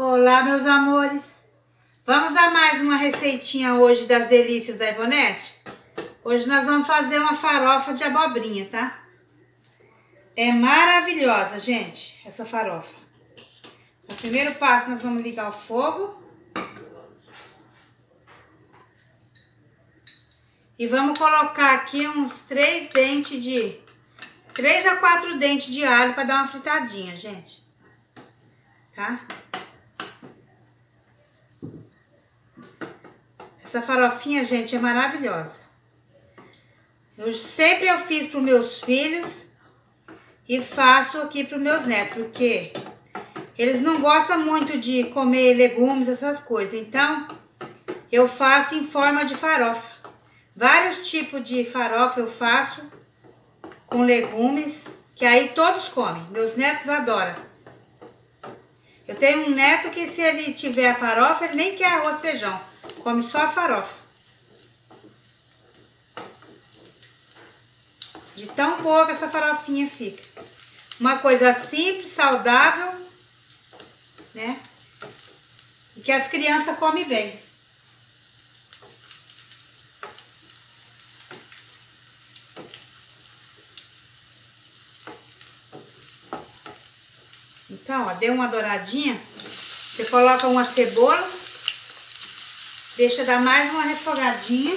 Olá, meus amores! Vamos a mais uma receitinha hoje das delícias da Ivonete? Hoje nós vamos fazer uma farofa de abobrinha, tá? É maravilhosa, gente, essa farofa. No primeiro passo, nós vamos ligar o fogo. E vamos colocar aqui uns três dentes de... Três a quatro dentes de alho para dar uma fritadinha, gente. Tá? Essa farofinha, gente, é maravilhosa. Eu sempre eu fiz para os meus filhos e faço aqui para os meus netos, porque eles não gostam muito de comer legumes, essas coisas. Então, eu faço em forma de farofa. Vários tipos de farofa eu faço com legumes, que aí todos comem. Meus netos adoram. Eu tenho um neto que se ele tiver farofa, ele nem quer arroz e feijão. Come só a farofa. De tão que essa farofinha fica. Uma coisa simples, saudável, né? E que as crianças comem bem. Então, ó, deu uma douradinha. Você coloca uma cebola Deixa dar mais uma refogadinha.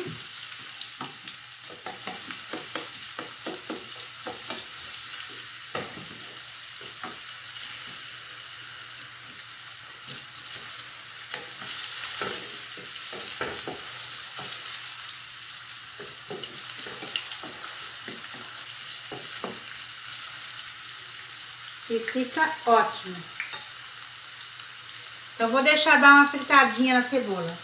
E fica ótimo. Então, vou deixar dar uma fritadinha na cebola.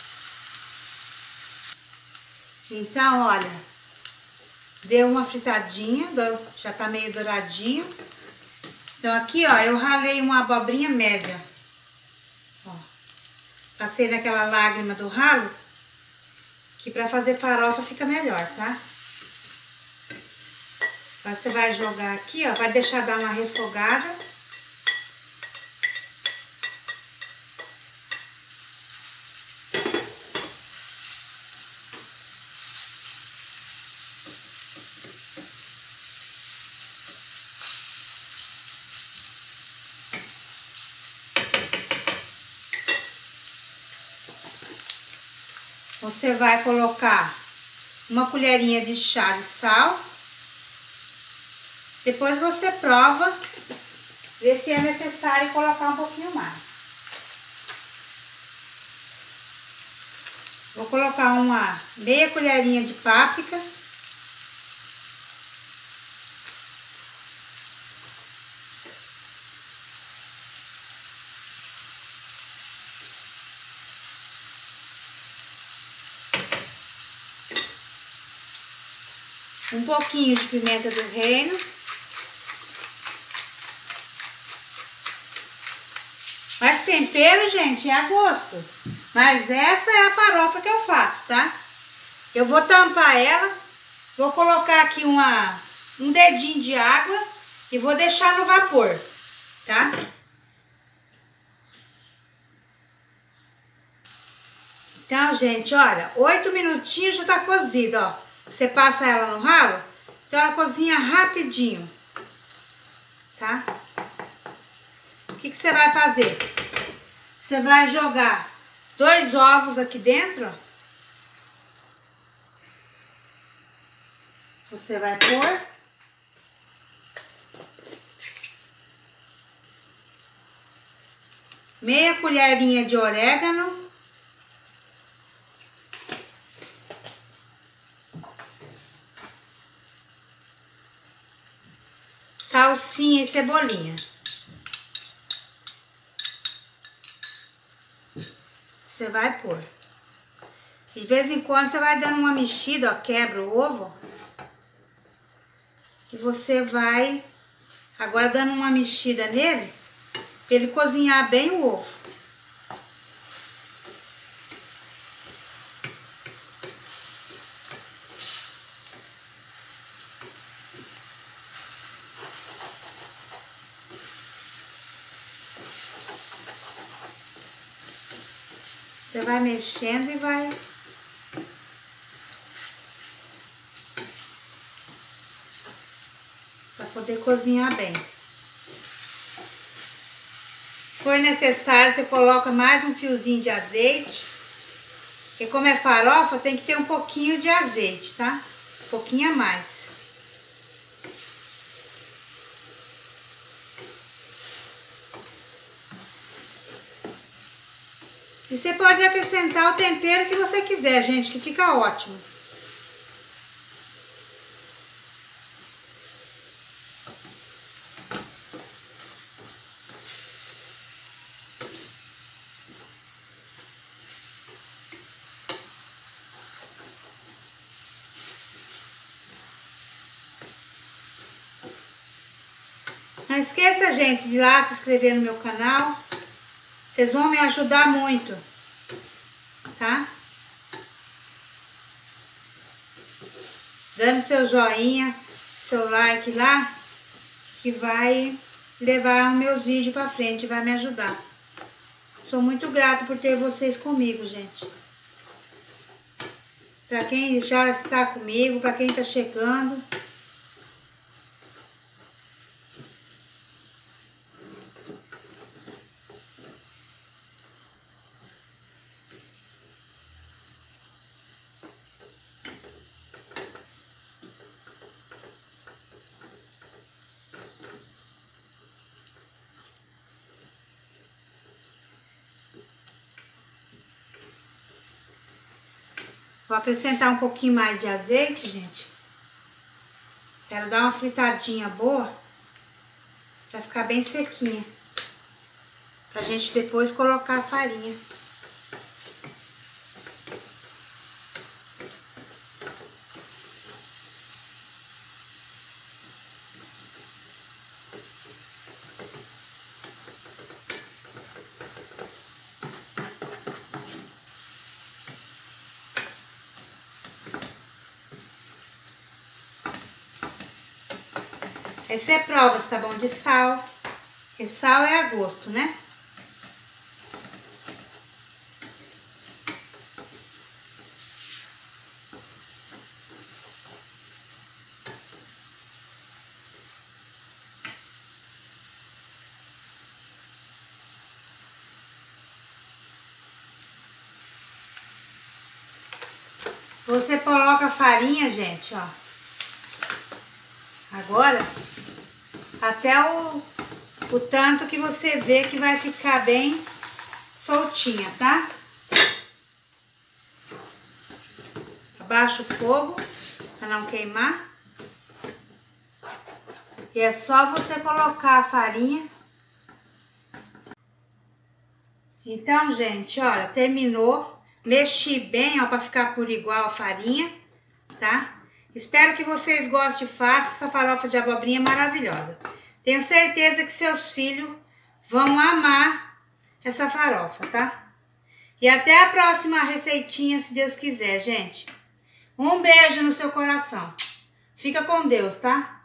Então, olha, deu uma fritadinha, já tá meio douradinho. Então, aqui, ó, eu ralei uma abobrinha média. Ó, passei naquela lágrima do ralo, que pra fazer farofa fica melhor, tá? Você vai jogar aqui, ó, vai deixar dar uma refogada. Você vai colocar uma colherinha de chá de sal. Depois você prova, vê se é necessário colocar um pouquinho mais. Vou colocar uma meia colherinha de páprica. um pouquinho de pimenta do reino. Mas tempero, gente, é a gosto. Mas essa é a farofa que eu faço, tá? Eu vou tampar ela, vou colocar aqui uma, um dedinho de água e vou deixar no vapor, tá? Então, gente, olha, oito minutinhos já tá cozido, ó. Você passa ela no ralo, então ela cozinha rapidinho, tá? O que, que você vai fazer? Você vai jogar dois ovos aqui dentro, Você vai pôr. Meia colherinha de orégano. salsinha e cebolinha. Você vai pôr. De vez em quando você vai dando uma mexida, ó, quebra o ovo. E você vai agora dando uma mexida nele, pra ele cozinhar bem o ovo. Você vai mexendo e vai... Para poder cozinhar bem. Se for necessário, você coloca mais um fiozinho de azeite. Porque como é farofa, tem que ter um pouquinho de azeite, tá? Um pouquinho a mais. E você pode acrescentar o tempero que você quiser, gente, que fica ótimo. Não esqueça, gente, de ir lá se inscrever no meu canal. Vocês vão me ajudar muito, tá? Dando seu joinha, seu like lá, que vai levar meus vídeos pra frente, vai me ajudar. Sou muito grata por ter vocês comigo, gente. Pra quem já está comigo, pra quem tá chegando. Vou acrescentar um pouquinho mais de azeite, gente. Quero dar uma fritadinha boa. Pra ficar bem sequinha. Pra gente depois colocar a farinha. Aí você prova se tá bom de sal. Porque sal é a gosto, né? Você coloca farinha, gente, ó. Agora, até o, o tanto que você vê que vai ficar bem soltinha, tá? Abaixa o fogo para não queimar. E é só você colocar a farinha. Então, gente, olha, terminou. Mexi bem, ó, para ficar por igual a farinha, tá? Espero que vocês gostem e façam essa farofa de abobrinha maravilhosa. Tenho certeza que seus filhos vão amar essa farofa, tá? E até a próxima receitinha, se Deus quiser, gente. Um beijo no seu coração. Fica com Deus, tá?